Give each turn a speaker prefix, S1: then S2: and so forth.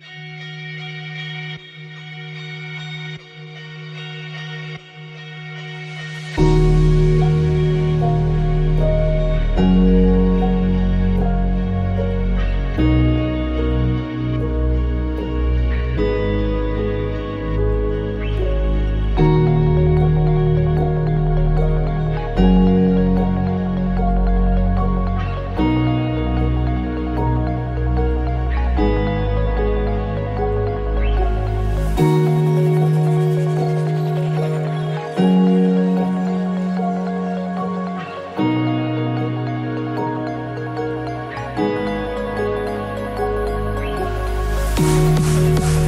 S1: you Música